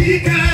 You got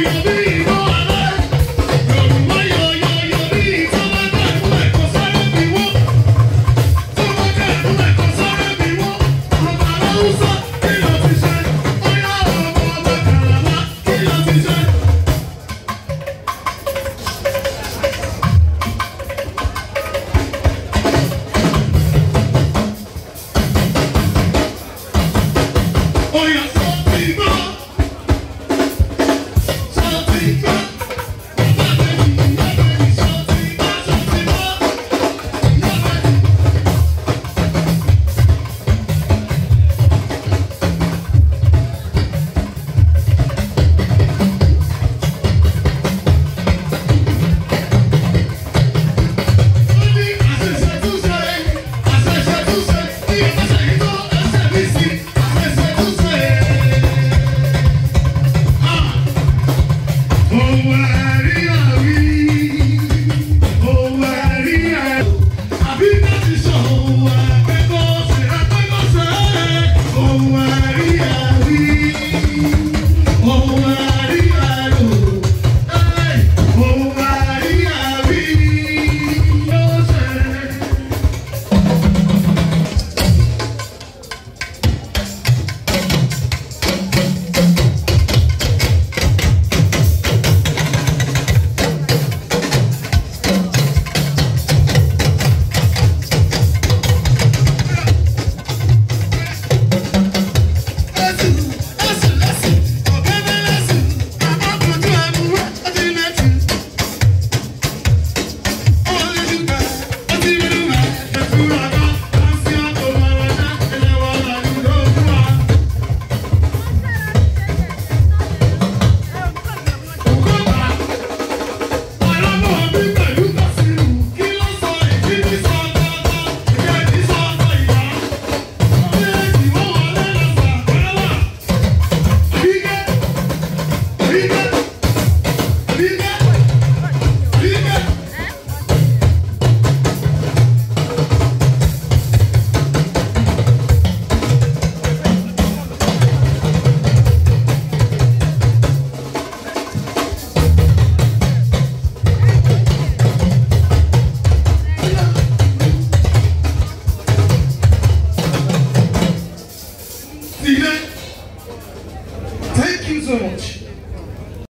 Àbí